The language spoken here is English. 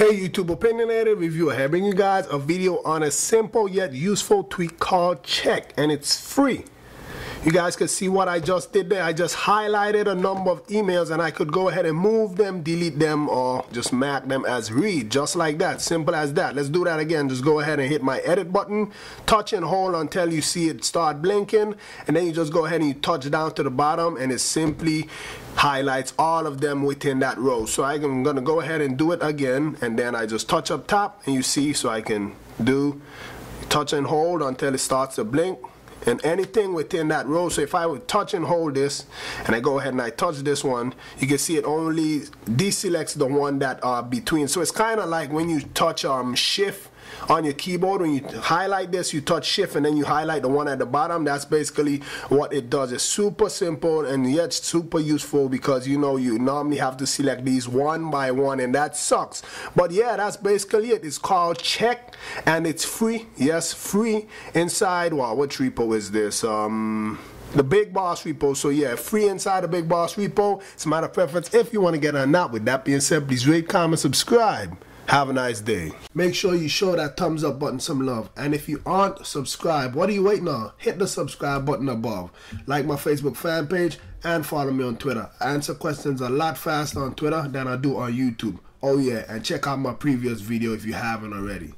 Hey YouTube Opinionative Reviewer here, bringing you guys a video on a simple yet useful tweak called Check and it's free. You guys can see what I just did there. I just highlighted a number of emails and I could go ahead and move them, delete them, or just mark them as read, just like that. Simple as that. Let's do that again. Just go ahead and hit my edit button, touch and hold until you see it start blinking, and then you just go ahead and you touch down to the bottom and it simply highlights all of them within that row. So I'm gonna go ahead and do it again, and then I just touch up top and you see so I can do touch and hold until it starts to blink and anything within that row. So if I would touch and hold this, and I go ahead and I touch this one, you can see it only deselects the one that are between. So it's kind of like when you touch um shift on your keyboard when you highlight this you touch shift and then you highlight the one at the bottom that's basically what it does it's super simple and yet super useful because you know you normally have to select these one by one and that sucks but yeah that's basically it it's called check and it's free yes free inside wow what repo is this um the Big Boss repo. So yeah, free inside the Big Boss repo. It's a matter of preference if you want to get on that. With that being said, please rate, comment, subscribe. Have a nice day. Make sure you show that thumbs up button some love. And if you aren't subscribed, what are you waiting on? Hit the subscribe button above. Like my Facebook fan page and follow me on Twitter. I answer questions a lot faster on Twitter than I do on YouTube. Oh yeah, and check out my previous video if you haven't already.